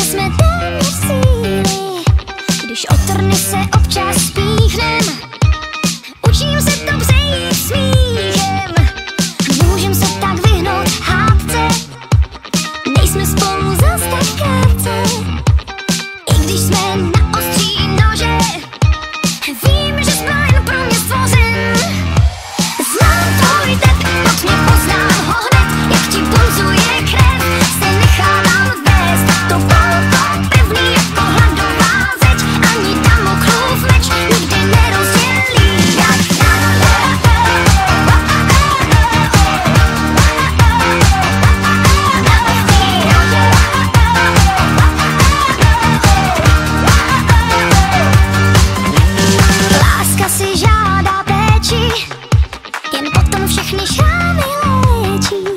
kiss me. všechny šámy letí.